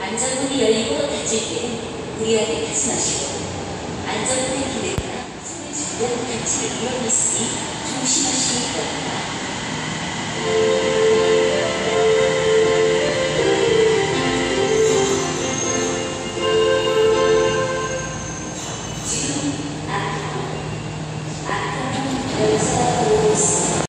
안전문이 열리고 닫힐 때는 무리하게 타지 마시고 안전문의 기대거나 손을 잡으면 닫힐 위험이 있으니 조심하시기 바랍니다. 지금 앞으로 앞으로 열차